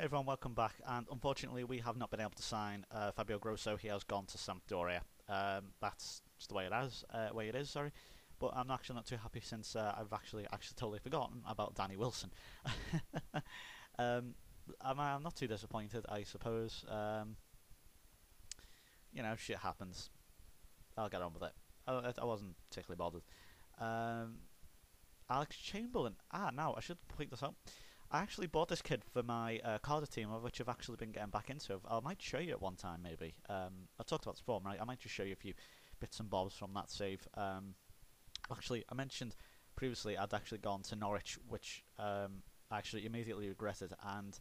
Hey everyone, welcome back. And unfortunately, we have not been able to sign uh, Fabio Grosso. He has gone to Sampdoria. Um, that's just the way it is. Uh, way it is. Sorry, but I'm actually not too happy since uh, I've actually actually totally forgotten about Danny Wilson. um, I'm, not too disappointed, I suppose. Um, you know, shit happens. I'll get on with it. I, I wasn't particularly bothered. Um, Alex Chamberlain. Ah, now I should point this out. I actually bought this kid for my uh, Cardiff team, which I've actually been getting back into. I might show you at one time, maybe. Um, I've talked about this before, right? I might just show you a few bits and bobs from that save. Um, actually, I mentioned previously I'd actually gone to Norwich, which um, I actually immediately regretted, and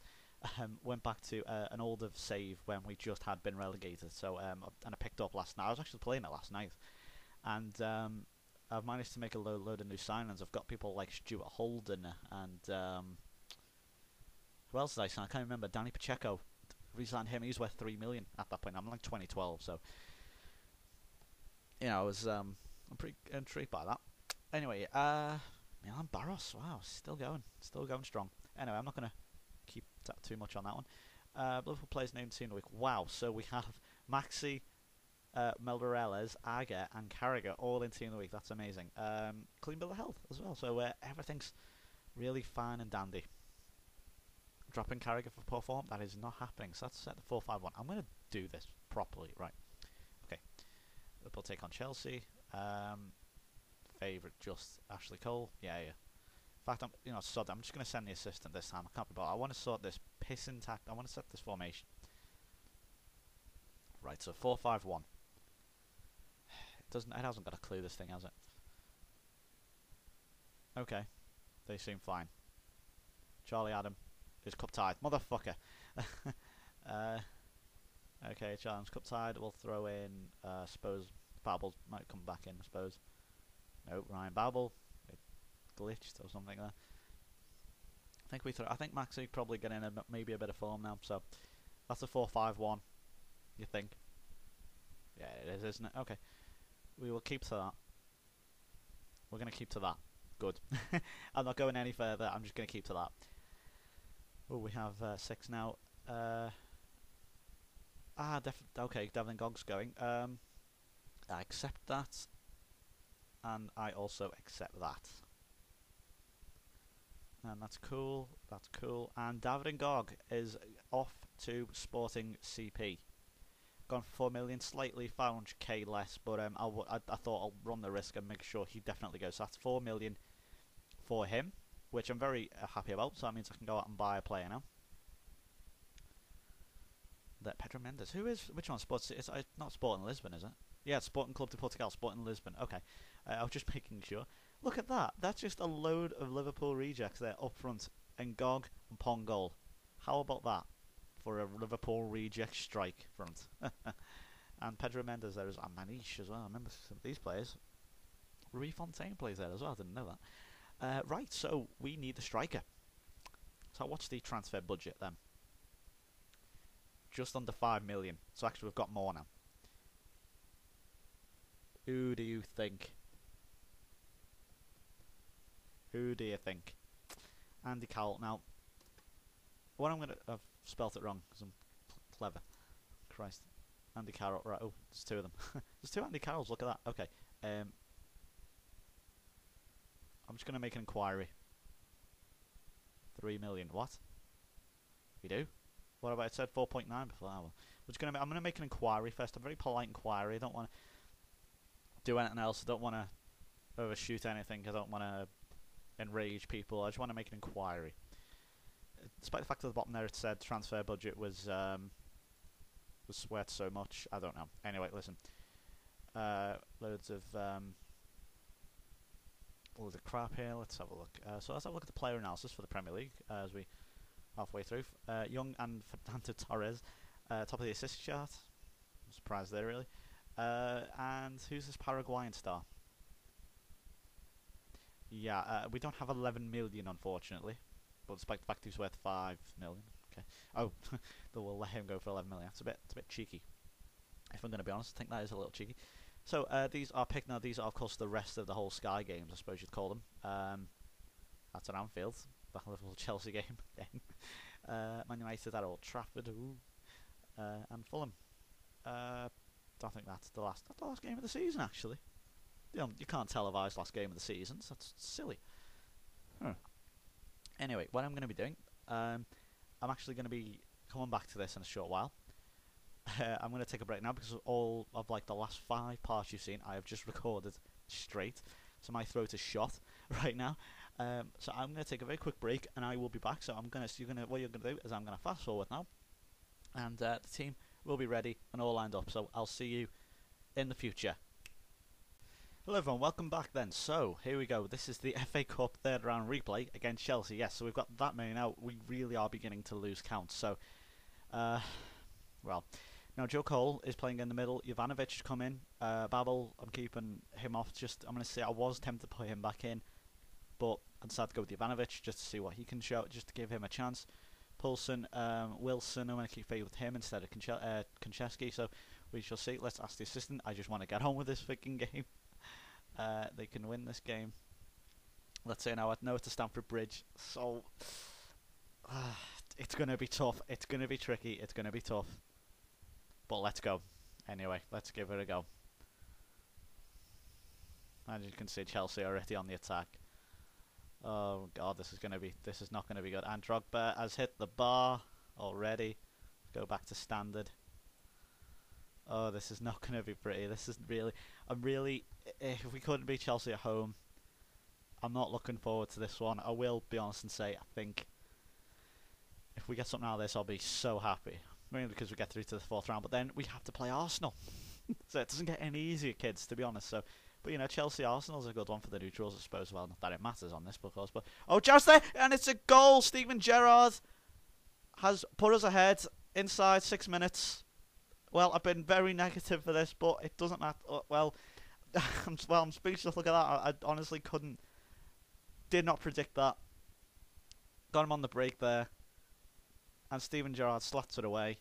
um, went back to uh, an older save when we just had been relegated. So, um, and I picked up last night. I was actually playing it last night, and um, I've managed to make a load, load of new signings. I've got people like Stuart Holden and who else did I sign? I can't remember. Dani Pacheco. Re-signed him. He was worth three million at that point. I'm like 2012, so you know, I was um, I'm pretty intrigued by that. Anyway, uh, Milan Baroš. Wow, still going, still going strong. Anyway, I'm not gonna keep too much on that one. Uh, Liverpool players named team of the week. Wow, so we have Maxi, uh, Meireles, Agger, and Carragher all in team of the week. That's amazing. Um, clean bill of health as well. So uh, everything's really fine and dandy dropping Carragher for poor form. That is not happening. So that's set the 4-5-1. I'm going to do this properly. Right. Okay. Liverpool take on Chelsea. Um, Favourite just Ashley Cole. Yeah, yeah. In fact, I'm you know sod. I'm just going to send the assistant this time. I can't be bothered. I want to sort this pissing tact. I want to set this formation. Right. So 4-5-1. It doesn't. It hasn't got a clue. This thing has it. Okay. They seem fine. Charlie Adam is cup tied. Motherfucker. uh, okay, challenge cup tied. We'll throw in, uh, suppose, Babel might come back in, I suppose. No, Ryan Babel. It glitched or something there. I think we throw. I think Maxi probably getting a, maybe a bit of form now. So that's a four-five-one. You think? Yeah, it is, isn't it? Okay. We will keep to that. We're going to keep to that. Good. I'm not going any further. I'm just going to keep to that. Oh, we have uh, six now. Uh, ah, okay, David Ngog's going. Um, I accept that. And I also accept that. And that's cool, that's cool. And David Ngog is off to Sporting CP. Gone for 4 million, slightly found K less, but um, I, I thought I'll run the risk and make sure he definitely goes. So that's 4 million for him which I'm very uh, happy about. So that means I can go out and buy a player now. That Pedro Mendes. Who is which one? Sports. It's uh, not Sporting Lisbon, is it? Yeah, Sporting Club de Portugal, Sporting Lisbon. Okay, uh, I was just making sure. Look at that. That's just a load of Liverpool rejects there up front. Ngog and Pongolle. How about that for a Liverpool reject strike front? and Pedro Mendes there is a Maniche as well. I remember some of these players. Rui Fontaine plays there as well. I didn't know that. Uh, right, so we need a striker. So what's the transfer budget then? Just under 5 million. So actually we've got more now. Who do you think? Who do you think? Andy Carroll. Now, what I'm going to... I've spelt it wrong because I'm clever. Christ. Andy Carroll. Right, oh, there's two of them. there's two Andy Carrolls, look at that. Okay. Um, I'm just going to make an inquiry. Three million. What? We do? What about I said 4.9 before? Oh, well. Just gonna. I'm going to make an inquiry first. A very polite inquiry. I don't want to do anything else. I don't want to overshoot anything. I don't want to enrage people. I just want to make an inquiry. Despite the fact at the bottom there it said transfer budget was um, was worth so much. I don't know. Anyway, listen. Uh, loads of um, loads of crap here. Let's have a look. Uh, so let's have a look at the player analysis for the Premier League uh, as we halfway through. Uh, Young and Fernando Torres, uh, top of the assist chart. I'm surprised there really. Uh, and who's this Paraguayan star? Yeah, uh, we don't have 11 million unfortunately, but despite the fact he's worth 5 million. Okay. Oh, they will let him go for 11 million. That's a bit, it's a bit cheeky. If I'm going to be honest, I think that is a little cheeky. So uh, these are picked now. These are of course the rest of the whole Sky games, I suppose you'd call them. Um, that's at Anfield, the little Chelsea game. Uh, Man United at Old Trafford, ooh. Uh, and Fulham. Uh, don't think that's the last that's the last game of the season actually. You know, you can't televise last game of the season. So that's silly. Huh. Anyway, what I'm going to be doing, um, I'm actually going to be coming back to this in a short while. Uh, I'm going to take a break now because all of like the last five parts you've seen, I have just recorded straight, so my throat is shot right now. Um, so I'm going to take a very quick break, and I will be back. So I'm going to, you're going to, what you're going to do is I'm going to fast forward now, and uh, the team will be ready and all lined up. So I'll see you in the future. Hello everyone, welcome back then. So, here we go. This is the FA Cup third round replay against Chelsea. Yes, so we've got that many now. We really are beginning to lose count. So, uh, well, now Joe Cole is playing in the middle. Jovanovic has come in. Uh, Babel, I'm keeping him off. Just, I'm going to say I was tempted to put him back in. But I decided to go with Jovanovic just to see what he can show, just to give him a chance. Poulsen, um, Wilson, I'm going to keep faith with him instead of Konche- uh, Konchesky. So, we shall see. Let's ask the assistant. I just want to get on with this freaking game. Uh, they can win this game. Let's say now I know it's a Stamford Bridge, so uh, it's going to be tough. It's going to be tricky. It's going to be tough. But let's go. Anyway, let's give it a go. As you can see, Chelsea already on the attack. Oh god, this is going to be. This is not going to be good. And Drogba has hit the bar already. Go back to standard. Oh, this is not going to be pretty. This is really. I'm really. If we couldn't beat Chelsea at home, I'm not looking forward to this one. I will be honest and say I think if we get something out of this, I'll be so happy. Mainly because we get through to the fourth round, but then we have to play Arsenal, so it doesn't get any easier, kids. To be honest, so. But you know, Chelsea Arsenal's a good one for the neutrals, I suppose. Well, not that it matters on this, because but oh, just there, and it's a goal. Steven Gerrard has put us ahead inside six minutes. Well, I've been very negative for this, but it doesn't matter. Uh, well, I'm, well, I'm speechless. Look at that. I, I, honestly couldn't, did not predict that. Got him on the break there, and Steven Gerrard slats it away.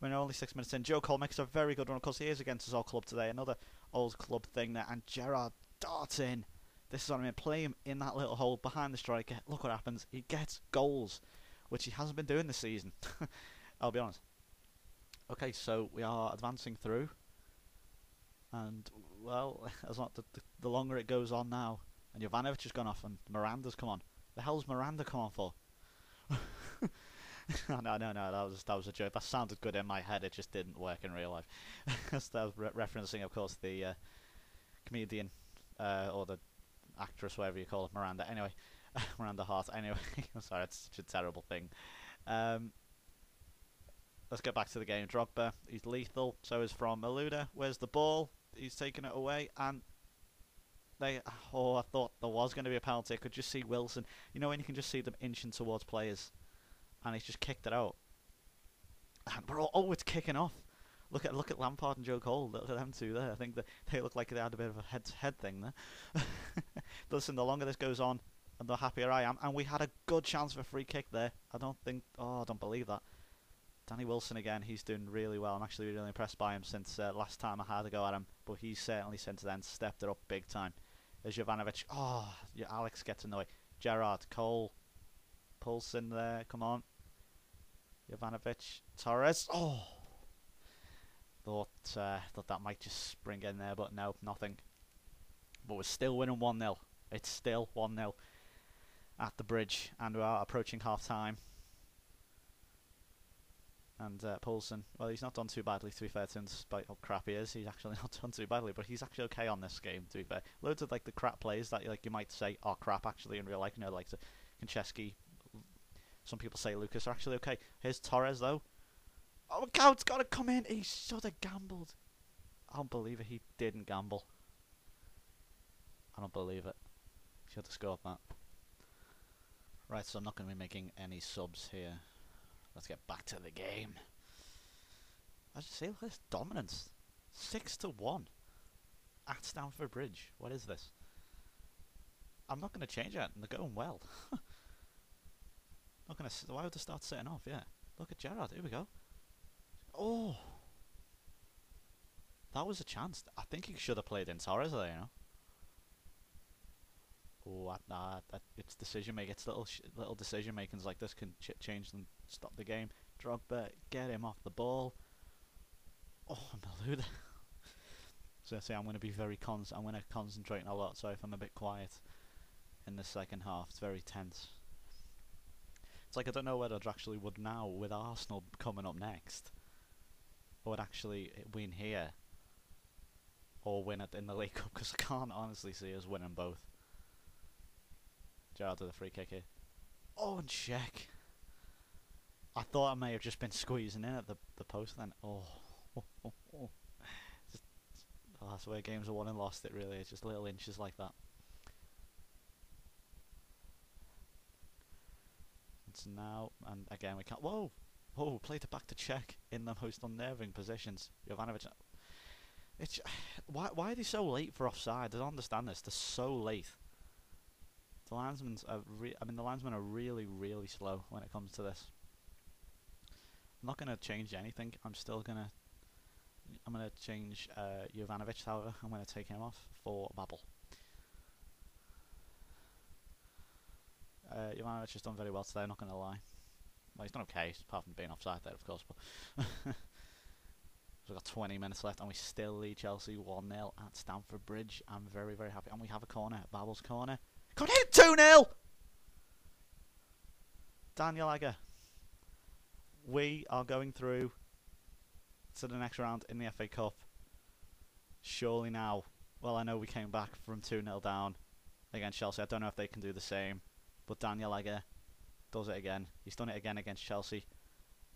We're only six minutes in. Joe Cole makes a very good run. Of course, he is against his old club today. Another old club thing there, and Gerrard darts in. This is what I mean. Play him in that little hole behind the striker. Look what happens. He gets goals, which he hasn't been doing this season. I'll be honest. Okay, so we are advancing through, and well, as the, the, the longer it goes on now, and Jovanovic has gone off, and Miranda's come on. The hell's Miranda come on for? no, no, no, that was that was a joke. That sounded good in my head. It just didn't work in real life. that was re referencing, of course, the uh, comedian uh, or the actress, whatever you call it, Miranda. Anyway, Miranda Hart. Anyway, I'm sorry, it's such a terrible thing. Um, Let's get back to the game. Drogba, he's lethal. So is from Malouda. Where's the ball? He's taking it away, and they. Oh, I thought there was going to be a penalty. I could just see Wilson. You know when you can just see them inching towards players, and he's just kicked it out. And we're all, oh, it's kicking off. Look at look at Lampard and Joe Cole. Look at them two there. I think that they look like they had a bit of a head head thing there. Listen, the longer this goes on, and the happier I am. And we had a good chance for a free kick there. I don't think. Oh, I don't believe that. Danny Wilson again, he's doing really well. I'm actually really impressed by him since uh, last time I had a go at him, but he's certainly since then stepped it up big time. There's Jovanovic. Oh, Alex gets in the way. Gerrard, Cole, Poulsen there. Come on. Jovanovic, Torres. Oh, thought uh, thought that might just spring in there, but no, nothing. But we're still winning one 0 It's still one 0 at the bridge, and we are approaching half time. And uh, Poulsen, well, he's not done too badly, to be fair to him, despite how crap he is. He's actually not done too badly, but he's actually okay on this game, to be fair. Loads of like the crap plays that like you might say are crap actually in real life, you know, like the Konchesky. Some people say Lucas are actually okay. Here's Torres though. Oh, God, it's got to come in. He should have gambled. I don't believe it. He didn't gamble. I don't believe it. Should have scored that. Right, so I'm not going to be making any subs here. Let's get back to the game. As you say, look at this dominance. Six to one at Stamford Bridge. What is this? I'm not going to change it. They're going well. not going to. Why would they start setting off? Yeah. Look at Gerrard. Here we go. Oh, that was a chance. I think he should have played in Torres there. You know. Oh, nah, that, it's decision making. It's little little decision makings like this can ch- change and stop the game. Drogba, get him off the ball. Oh, Malouda. so I say I'm going to be very cons. I'm going to concentrate a lot. So if I'm a bit quiet in the second half, it's very tense. It's like I don't know whether I actually would now with Arsenal coming up next, or would actually win here, or win it in the League Cup because I can't honestly see us winning both. Gerrard with a free kick here. Oh, and Cech. I thought I may have just been squeezing in at the the post then. Oh, that's way games are won and lost. It really is just little inches like that. It's now and again we can't. Whoa, whoa! Played it back to Cech in the most unnerving positions. Jovanovic. It's why why are they so late for offside? I don't understand this. They're so late. The linesmen are re- I mean the linesmen are really really slow when it comes to this. I'm not gonna change anything. I'm still gonna I'm gonna change uh, Jovanovic. However, I'm gonna take him off for Babel. Uh, Jovanovic has done very well today. I'm not gonna lie. Well, he's done okay, apart from being offside there, of course. But we've got 20 minutes left, and we still lead Chelsea 1 0 at Stamford Bridge. I'm very very happy, and we have a corner, Babel's corner. Come on, 2 0! Daniel Agger. We are going through to the next round in the FA Cup. Surely now. Well, I know we came back from 2 0 down against Chelsea. I don't know if they can do the same. But Daniel Agger does it again. He's done it again against Chelsea.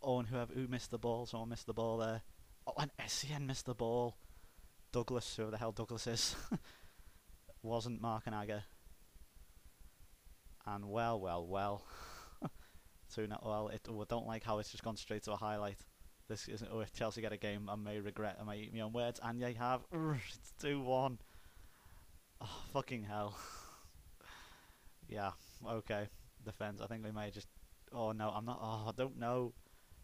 Oh, and whoever who missed the ball, someone missed the ball there. Oh, and Essien missed the ball. Douglas, whoever the hell Douglas is, wasn't marking Agger. And well, well, well. so now, well, it, we don't like how it's just gone straight to a highlight. This isn't. Oh, if Chelsea get a game, I may regret. I may eat my own words. And they have. It's two one. Oh, fucking hell. yeah. Okay. Defense. I think we may just. Oh no, I'm not. Oh, I don't know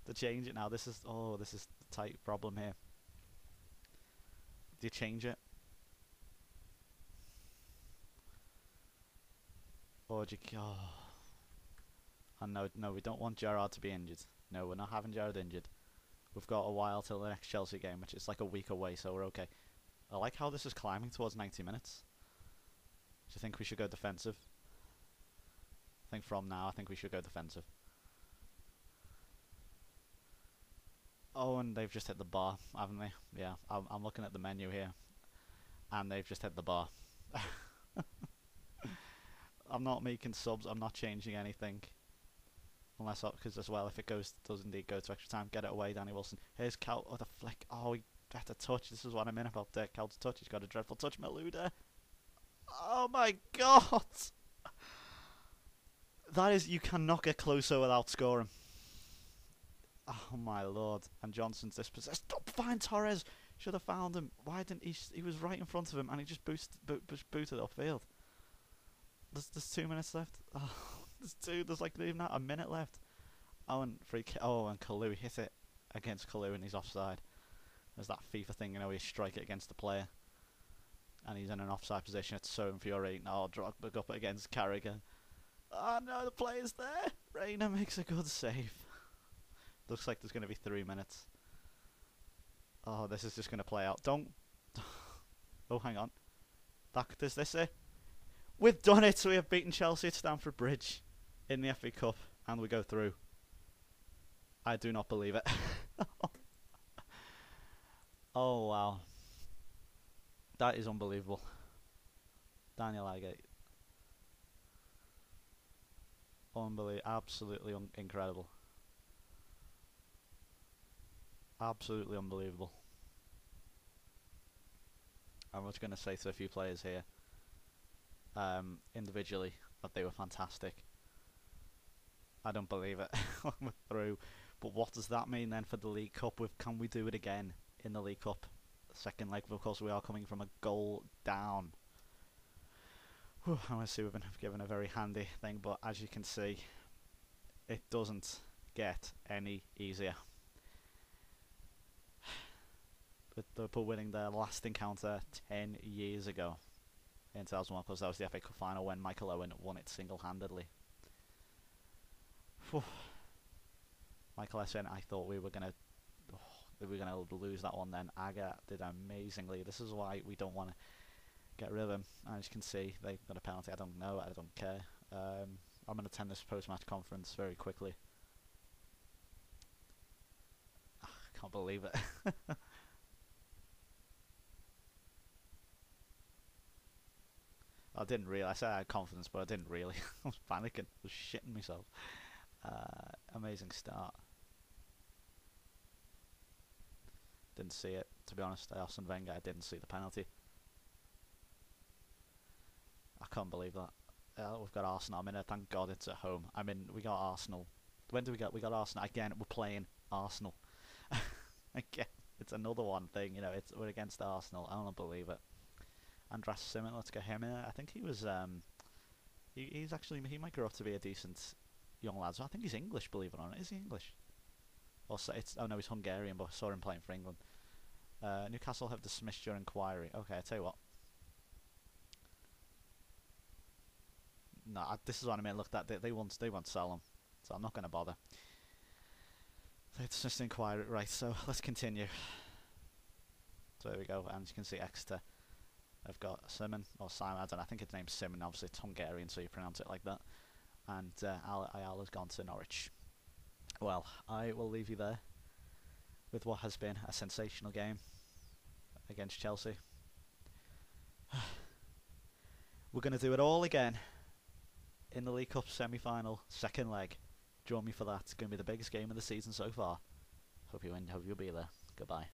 to change it now. This is. Oh, this is the tight problem here. Do you change it? Or do you. Oh. And no, no, we don't want Gerrard to be injured. No, we're not having Gerrard injured. We've got a while till the next Chelsea game, which is like a week away, so we're okay. I like how this is climbing towards 90 minutes. Do you think we should go defensive? From now, I think we should go defensive. Oh, and they've just hit the bar, haven't they? Yeah, I'm, I'm looking at the menu here, and they've just hit the bar. I'm not making subs. I'm not changing anything, unless because as well, if it goes does indeed go to extra time, get it away, Danny Wilson. Here's Cal. Oh, the flick. Oh, he had a touch. This is what I mean about uh, Cal's touch. He's got a dreadful touch. Malouda. Oh my god. That is, you cannot get closer without scoring. Oh my lord! And Johnson's dispossessed. Stop! Find Torres. Should have found him. Why didn't he? He was right in front of him, and he just boosted, bo booted upfield. There's, there's two minutes left. Oh, there's two. There's like even not a minute left. Oh, and free kick. Oh, and Kalou hit it against Kalou, and he's offside. There's that FIFA thing, you know, where you strike it against the player, and he's in an offside position. It's so infuriating. Oh, Drogba up against Carragher. Oh no, the player's there. Reina makes a good save. Looks like there's going to be three minutes. Oh, this is just going to play out. Don't. oh, hang on. That does this eh? it? We've done it. We have beaten Chelsea at Stamford Bridge in the FA Cup, and we go through. I do not believe it. oh wow, that is unbelievable. Daniel Agger. Unbelievable, absolutely un incredible. Absolutely unbelievable. I was going to say to a few players here, um, individually, that they were fantastic. I don't believe it. we're through. But what does that mean then for the League Cup? With can we do it again in the League Cup? Second leg, of course, we are coming from a goal down. Whew, I want to see we've been given a very handy thing, but as you can see, it doesn't get any easier. With Liverpool winning their last encounter 10 years ago. in 2001 because that was the FA Cup final when Michael Owen won it single-handedly. Michael Essien, I thought we were gonna oh, we were gonna lose that one. Then Agger did amazingly. This is why we don't want to get rid of him. As you can see, they got a penalty. I don't know. I don't care. Um, I'm gonna attend this post-match conference very quickly. I can't believe it. I didn't really. I I had confidence, but I didn't really. I was panicking. I was shitting myself. Uh, amazing start. Didn't see it, to be honest. I Arsene Wenger, I didn't see the penalty. I can't believe that. Uh, we've got Arsenal. I mean, thank God it's at home. I mean, we got Arsenal. When do we get? We got Arsenal again. We're playing Arsenal again. It's another one thing, you know. It's we're against Arsenal. I don't believe it. Andras Simon, let's get him in. I think he was. Um, he, he's actually he might grow up to be a decent young lad. So I think he's English, believe it or not. Is he English? Or so it's oh no, he's Hungarian, but I saw him playing for England. Uh, Newcastle have dismissed your inquiry. Okay, I tell you what. No, I, this is what I mean. Look, that they, they won't they won't sell them, so I'm not going to bother. Dismissed the inquiry. Right, so let's continue. So there we go, and you can see Exeter. I've got Simon or Simon. I don't. I think his name's Simon. Obviously, it's Hungarian, so you pronounce it like that. And uh, Al Ayala's gone to Norwich. Well, I will leave you there with what has been a sensational game against Chelsea. We're going to do it all again in the League Cup semi-final, second leg. Join me for that. It's going to be the biggest game of the season so far. Hope you win. Hope you'll be there. Goodbye.